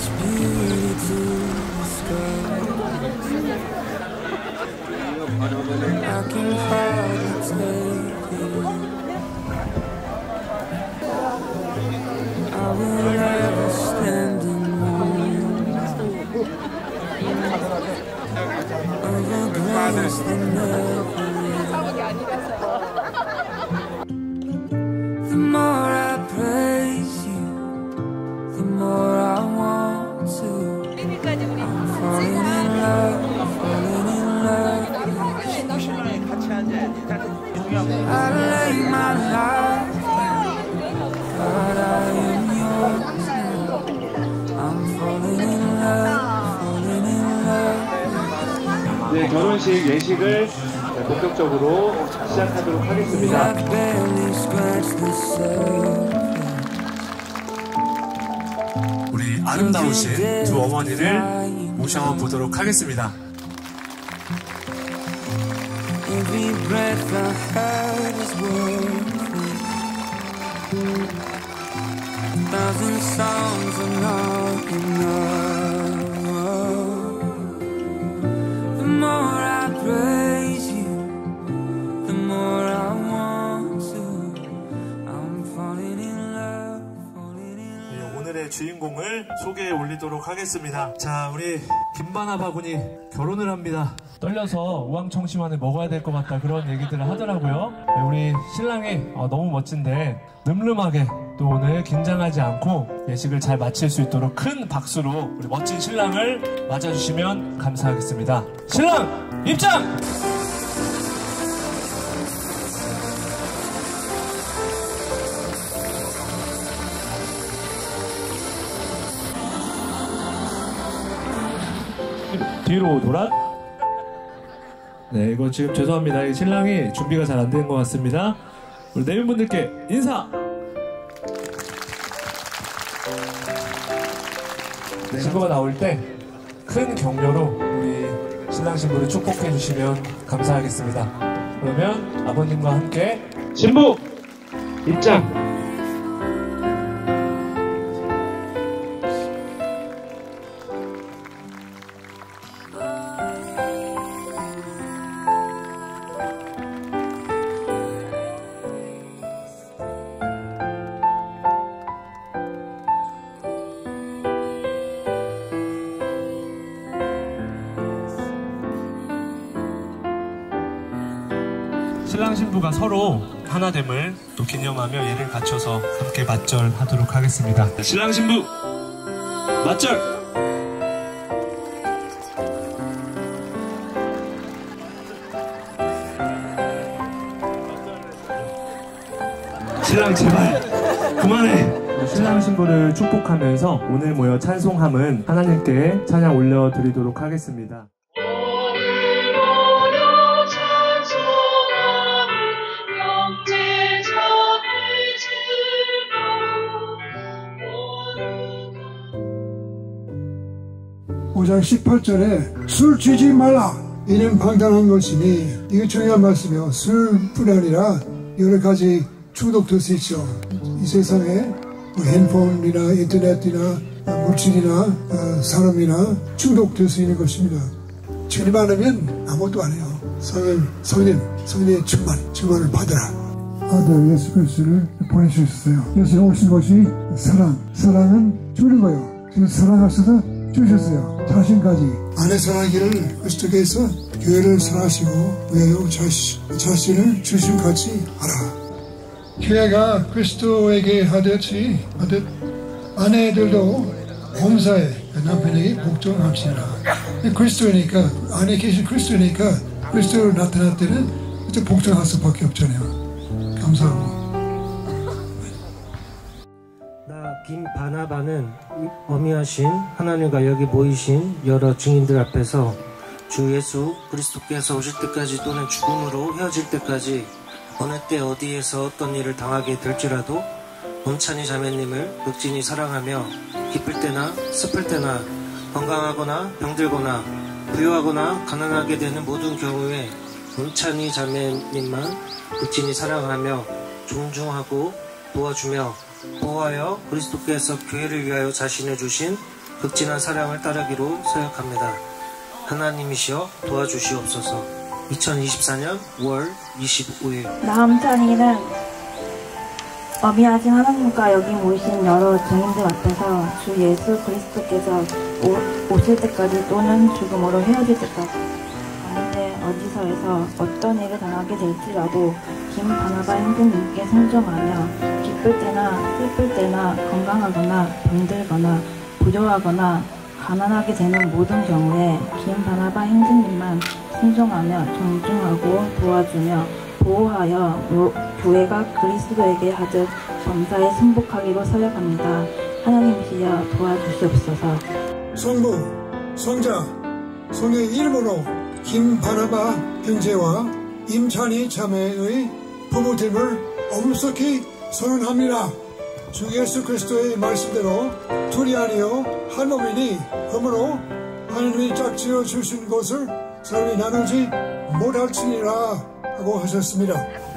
It's beautiful. 네, 결혼식 예식을 본격적으로 시작하도록 하겠습니다. 우리 아름다우신 두 어머니를 모셔보도록 하겠습니다. Thousand songs are not enough. 네, 오늘의 주인공을 소개해 올리도록 하겠습니다. 자, 우리 김바나 바구니 결혼을 합니다. 떨려서 우왕청심환을 먹어야 될 것 같다 그런 얘기들을 하더라고요. 네, 우리 신랑이 어, 너무 멋진데 늠름하게 또 오늘 긴장하지 않고 예식을 잘 마칠 수 있도록 큰 박수로 우리 멋진 신랑을 맞아주시면 감사하겠습니다. 신랑 입장! 뒤로 돌아. 네, 이거 지금 죄송합니다. 이 신랑이 준비가 잘 안 된 것 같습니다. 우리 내빈분들께 인사! 네, 신부가 나올 때 큰 격려로 우리 신랑 신부를 축복해 주시면 감사하겠습니다. 그러면 아버님과 함께 신부 입장. 서로 하나됨을 또 기념하며 예를 갖춰서 함께 맞절하도록 하겠습니다. 신랑 신부 맞절! 신랑 제발 그만해. 신랑 신부를 축복하면서 오늘 모여 찬송함은 하나님께 찬양 올려드리도록 하겠습니다. 3장 18절에 술 취지 말라 이는 방탕한 것이니 이게 중요한 말씀이요 술뿐 아니라 여러 가지 중독될 수 있죠 이 세상에 뭐 핸드폰이나 인터넷이나 아, 물질이나 아, 사람이나 중독될 수 있는 것입니다 주님 많으면 아무것도 안 해요 성인, 성인, 성인의 충만, 충만을 받아라 아들 예수 그리스도를 보내주셨어요. 예수님 오신 것이 사랑. 사랑은 주는 거예요. 그 사랑하셔서 주셨어요. 자신까지 아내 사랑하기를 그리스도께서 교회를 사랑하시고 외로 자신, 자신을 주심같이 알아. 교회가 그리스도에게 하듯이 하듯 아내들도 범사에 남편에게 복종합시다. 그리스도니까 안에 계신 그리스도니까 그리스도로 나타날 때는 복종할 수밖에 없잖아요. 감사하고. 바나바는 어미하신 하나님과 여기 모이신 여러 증인들 앞에서 주 예수 그리스도께서 오실 때까지 또는 죽음으로 헤어질 때까지 어느 때 어디에서 어떤 일을 당하게 될지라도 온찬이 자매님을 극진히 사랑하며 기쁠 때나 슬플 때나 건강하거나 병들거나 부유하거나 가난하게 되는 모든 경우에 온찬이 자매님만 극진히 사랑하며 존중하고 도와주며 보호하여 그리스도께서 교회를 위하여 자신을 주신 극진한 사랑을 따르기로 서약합니다. 하나님이시여 도와주시옵소서. 2024년 5월 25일 다음 찬이는 어미하신 하나님과 여기 모이신 여러 증인들 앞에서 주 예수 그리스도께서 오, 오실 때까지 또는 죽음으로 헤어질 때까지 언제 어디서에서 어떤 일을 당하게 될지라도 김 바나바 형제님께 순종하며 기쁠 때나 슬플 때나 건강하거나 병들거나 부조하거나 가난하게 되는 모든 경우에 김 바나바 형제님만 순종하며 존중하고 도와주며 보호하여 요- 교회가 그리스도에게 하듯 범사에 승복하기로 서약합니다. 하나님이시여 도와주시옵소서. 성부, 성자, 성의 이름으로 김바나바 형제와 임찬희 자매의 부모됨을 엄숙히 선언합니다. 주 예수 그리스도의 말씀대로 둘이 아니요 한 몸이니 그러므로 하나님이 짝지어 주신 것을 서로 나누지 못할지니라 하고 하셨습니다.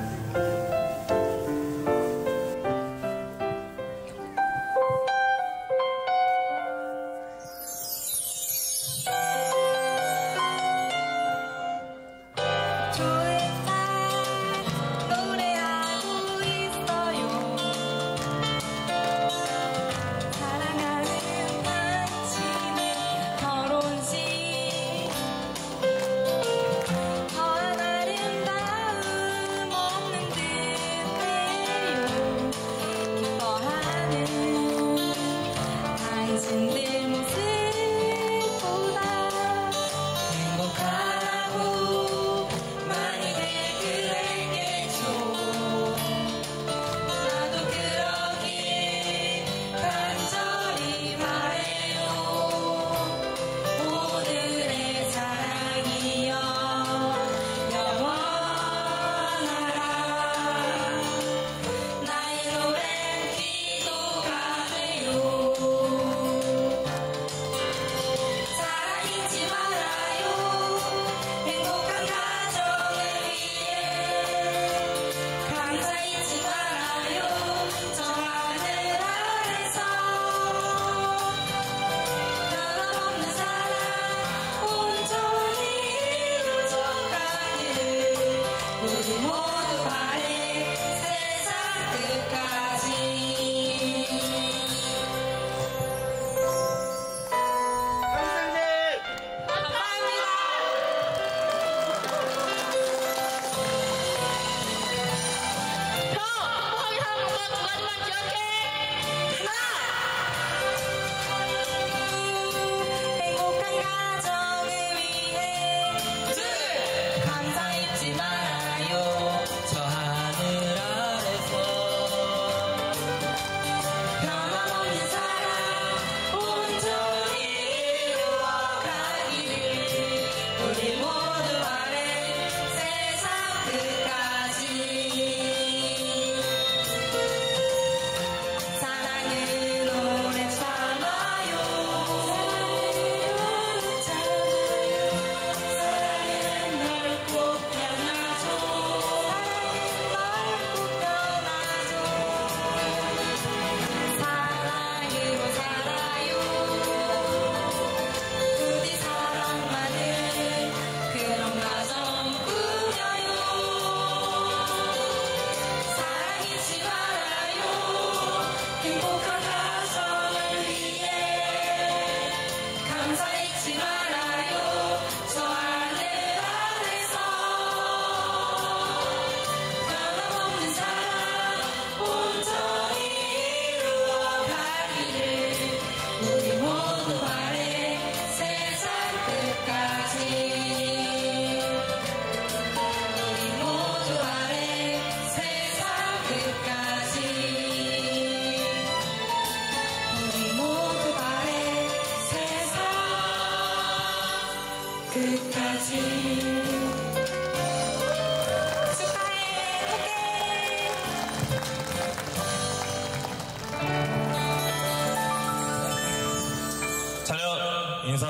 인사.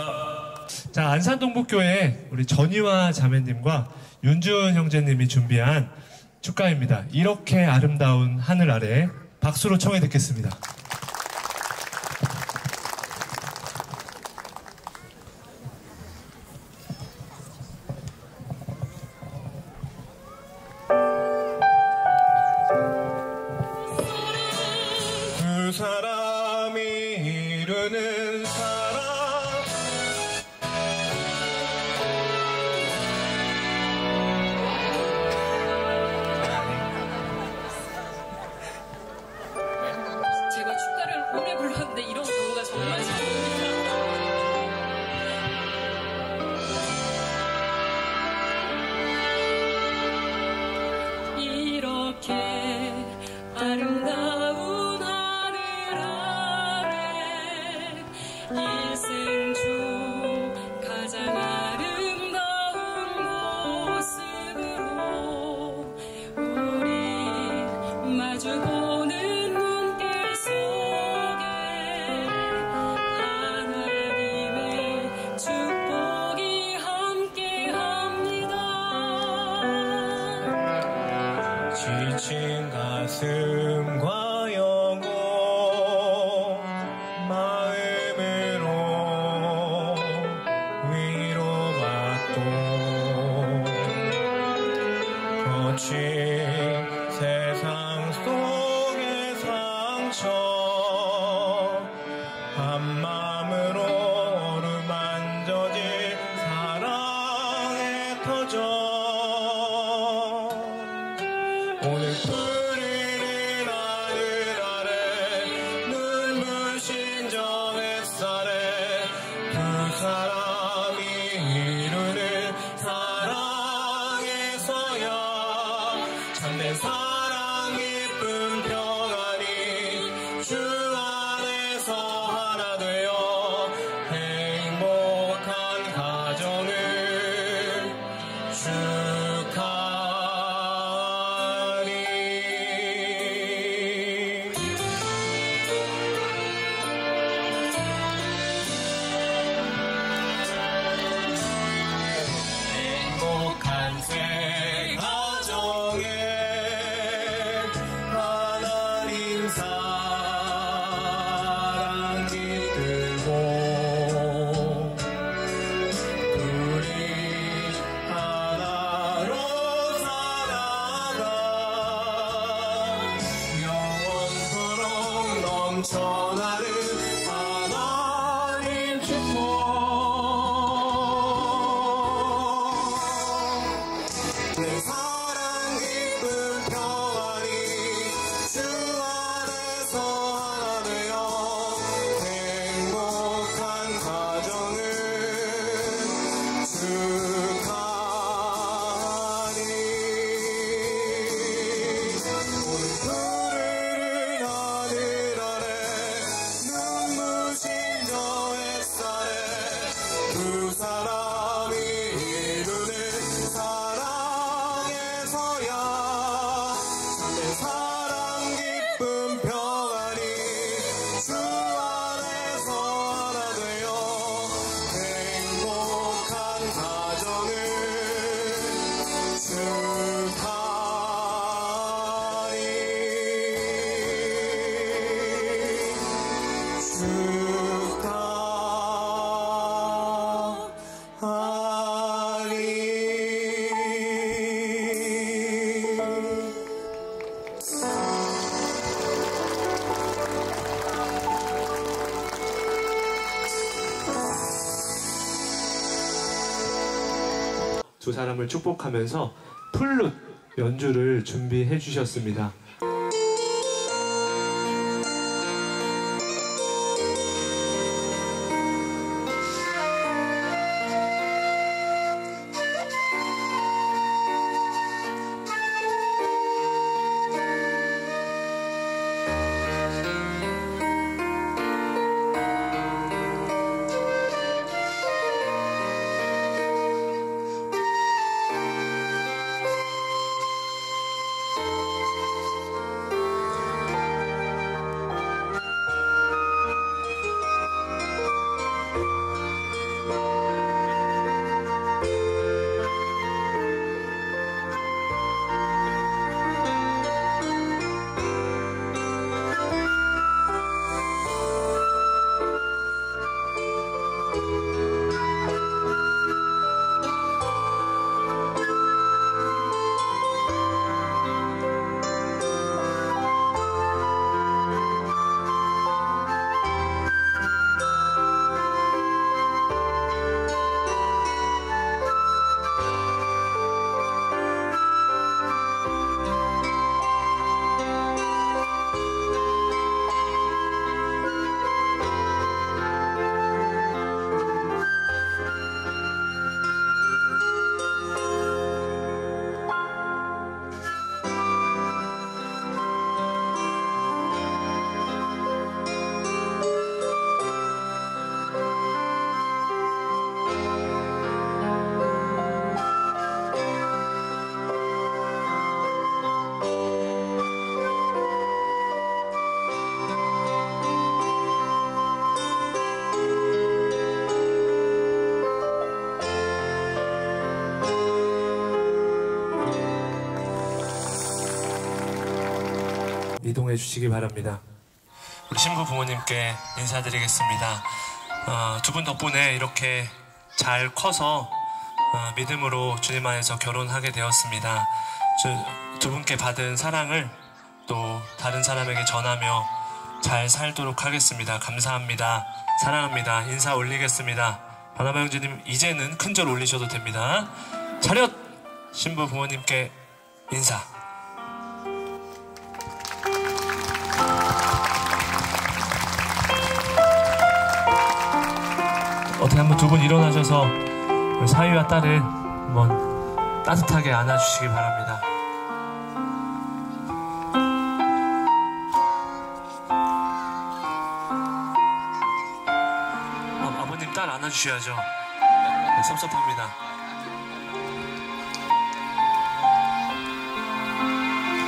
자 안산 동북교회 우리 전희화 자매님과 윤준 형제님이 준비한 축가입니다. 이렇게 아름다운 하늘 아래 박수로 청해 듣겠습니다. 주신 세상 속의 상처. 두 사람을 축복하면서 플룻 연주를 준비해 주셨습니다. 이동해 주시기 바랍니다. 우리 신부 부모님께 인사드리겠습니다. 어, 두분 덕분에 이렇게 잘 커서 어, 믿음으로 주님 안에서 결혼하게 되었습니다. 주- 두 분께 받은 사랑을 또 다른 사람에게 전하며 잘 살도록 하겠습니다. 감사합니다. 사랑합니다. 인사 올리겠습니다. 바나마 형제님 이제는 큰절 올리셔도 됩니다. 차렷 신부 부모님께 인사. 어떻게 한번 두 분 일어나셔서 사위와 딸을 한번 따뜻하게 안아주시기 바랍니다. 아, 아버님 딸 안아주셔야죠. 네, 섭섭합니다.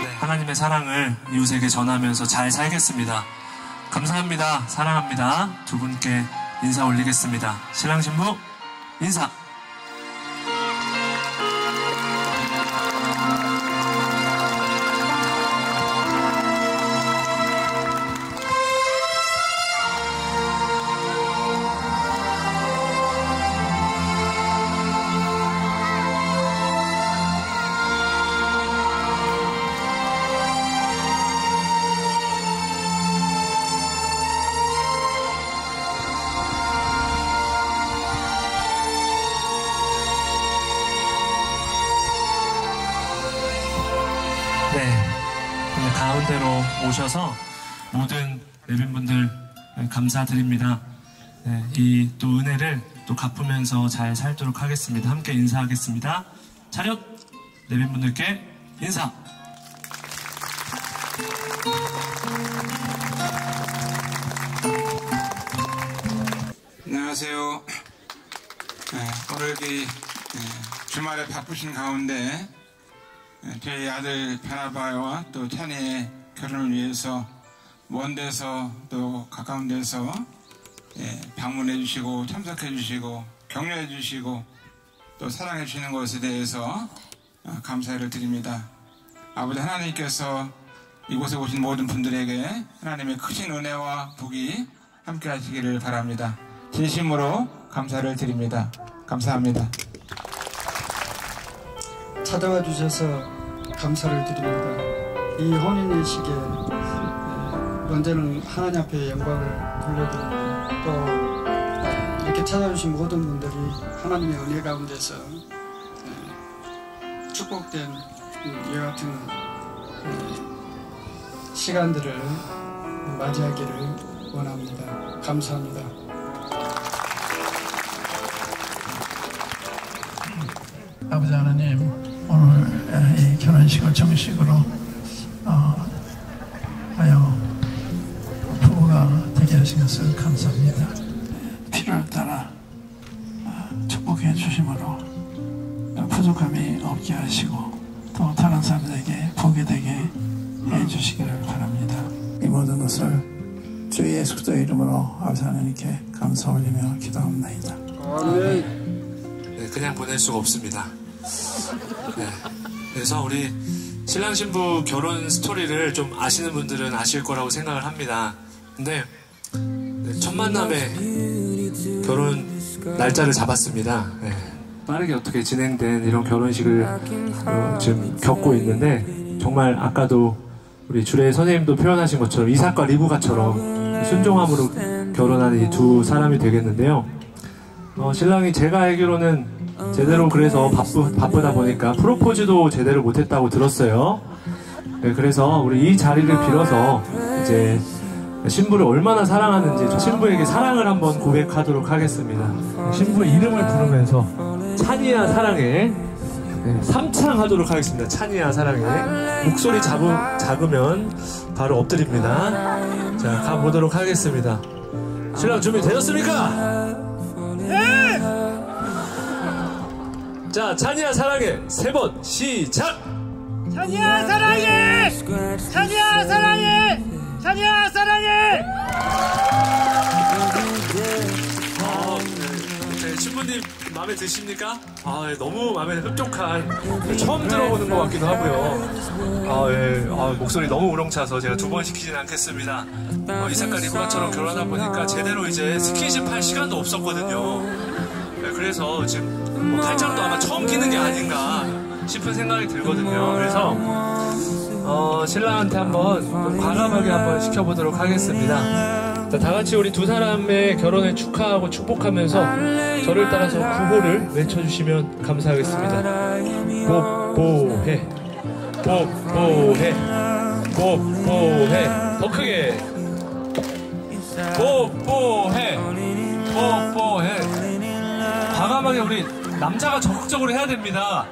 네, 하나님의 사랑을 이웃에게 전하면서 잘 살겠습니다. 감사합니다. 사랑합니다. 두 분께 인사 올리겠습니다. 신랑 신부 인사. 감사드립니다. 네, 이또 은혜를 또 갚으면서 잘 살도록 하겠습니다. 함께 인사하겠습니다. 차렷 내빈분들께 인사. 안녕하세요. 예, 오늘 이 예, 주말에 바쁘신 가운데 예, 저희 아들 바나바와 또 찬이의 결혼을 위해서 먼 데서 또 가까운 데서 예, 방문해 주시고 참석해 주시고 격려해 주시고 또 사랑해 주시는 것에 대해서 어, 감사를 드립니다. 아버지 하나님께서 이곳에 오신 모든 분들에게 하나님의 크신 은혜와 복이 함께 하시기를 바랍니다. 진심으로 감사를 드립니다. 감사합니다. 찾아와 주셔서 감사를 드립니다. 이 혼인의 시기에 에, 먼저는 하나님 앞에 영광을 돌려드리고 또 이렇게 찾아주신 모든 분들이 하나님의 은혜 가운데서 에, 축복된 이 같은 이 시간들을 맞이하기를 원합니다. 감사합니다. 아버지 하나님 오늘 이 결혼식을 정식으로 바랍니다. 이 모든 것을 주 예수 그리스도 이름으로 아버지 하나님께 감사 올리며 기도합니다. 네, 그냥 보낼 수가 없습니다. 네. 그래서 우리 신랑 신부 결혼 스토리를 좀 아시는 분들은 아실 거라고 생각을 합니다. 근데 네, 첫 만남에 결혼 날짜를 잡았습니다. 네. 빠르게 어떻게 진행된 이런 결혼식을 어, 지금 겪고 있는데 정말 아까도 우리 주례 선생님도 표현하신 것처럼 이삭과 리브가처럼 순종함으로 결혼하는 이 두 사람이 되겠는데요. 어, 신랑이 제가 알기로는 제대로 그래서 바쁘, 바쁘다 보니까 프로포즈도 제대로 못했다고 들었어요. 네, 그래서 우리 이 자리를 빌어서 이제 신부를 얼마나 사랑하는지 저 신부에게 사랑을 한번 고백하도록 하겠습니다. 신부의 이름을 부르면서 찬이야 사랑해 네, 삼창하도록 하겠습니다. 찬이야 사랑해 목소리 작으, 작으면 바로 엎드립니다. 자 가보도록 하겠습니다. 신랑 준비 되셨습니까? 네! 자, 찬이야 사랑해 세 번 시작. 찬이야 사랑해 찬이야 사랑해 찬이야 사랑해 아, 네, 네, 신부님 마음에 드십니까? 아, 예, 너무 마음에 흡족한 처음 들어보는 것 같기도 하고요. 아, 예, 아, 목소리 너무 우렁차서 제가 두 번 시키진 않겠습니다. 어, 이삭과 리브가처럼 결혼하다 보니까 제대로 이제 스킨십 할 시간도 없었거든요. 네, 그래서 지금 뭐 팔짱도 아마 처음 끼는 게 아닌가 싶은 생각이 들거든요. 그래서 어, 신랑한테 한번 좀 과감하게 한번 시켜보도록 하겠습니다. 자, 다 같이 우리 두 사람의 결혼을 축하하고 축복하면서 저를 따라서 구호를 외쳐주시면 감사하겠습니다. 뽀뽀해, 뽀뽀해, 뽀뽀해. 더 크게. 뽀뽀해, 뽀뽀해. 과감하게 우리 남자가 적극적으로 해야 됩니다.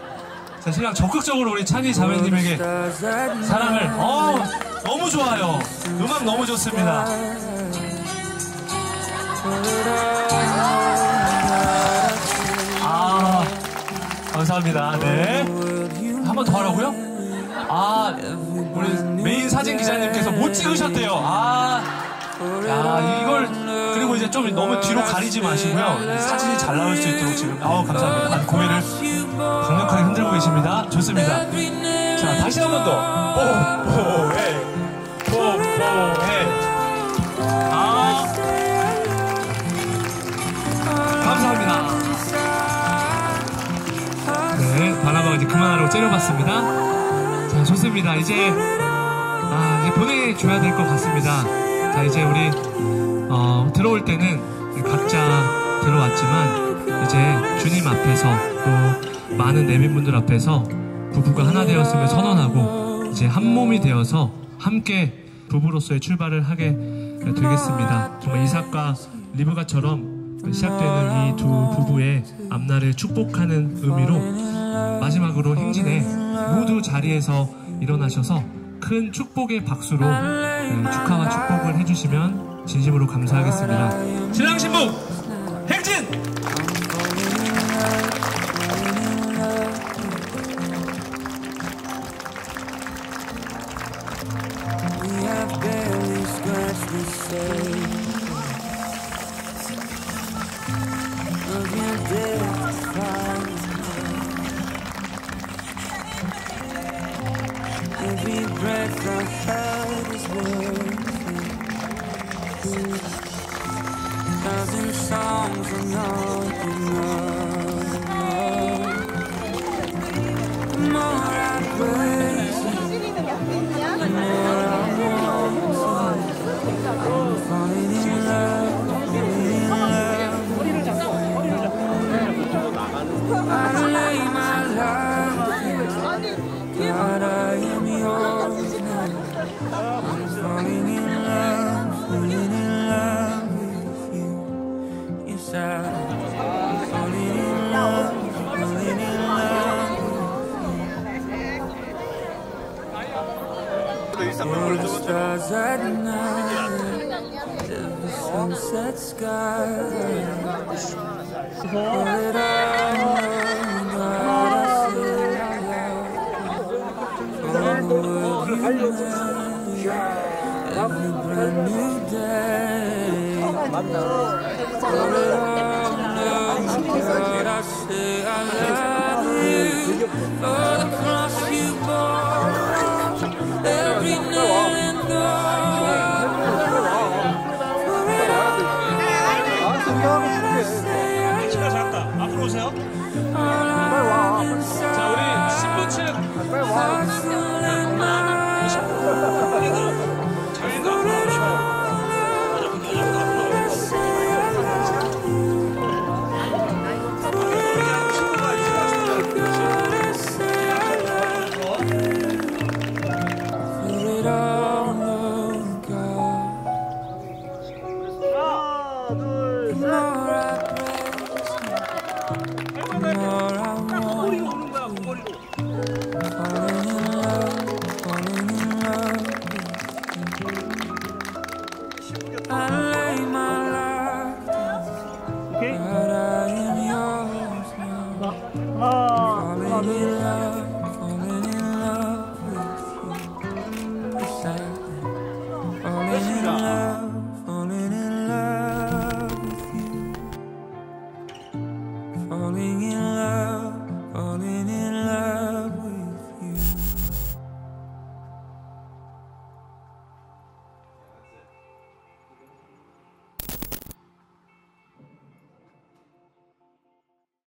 자, 신랑 적극적으로 우리 찬이 자매님에게 사랑을, 어, 너무 좋아요. 음악 너무 좋습니다. 아, 감사합니다. 네. 한 번 더 하라고요? 아, 우리 메인 사진 기자님께서 못 찍으셨대요. 아, 야, 이걸, 그리고 이제 좀 너무 뒤로 가리지 마시고요. 사진이 잘 나올 수 있도록 지금, 아우, 감사합니다. 아, 고개를 강력하게 흔들고 계십니다. 좋습니다. 자, 다시 한 번 더. 뽀뽀해. 그만하라고 째려봤습니다. 자, 좋습니다. 이제, 아, 이제 보내줘야 될 것 같습니다. 자, 이제 우리, 어, 들어올 때는 각자 들어왔지만, 이제 주님 앞에서 또 많은 내빈분들 앞에서 부부가 하나 되었음을 선언하고, 이제 한 몸이 되어서 함께 부부로서의 출발을 하게 되겠습니다. 정말 이삭과 리브가처럼 시작되는 이 두 부부의 앞날을 축복하는 의미로 마지막으로 행진에 모두 자리에서 일어나셔서 큰 축복의 박수로 네, 축하와 축복을 해주시면 진심으로 감사하겠습니다. 신랑 신부 more at night the sunset sky. Put it on, on the you every brand new day. Put it on I say I love you for the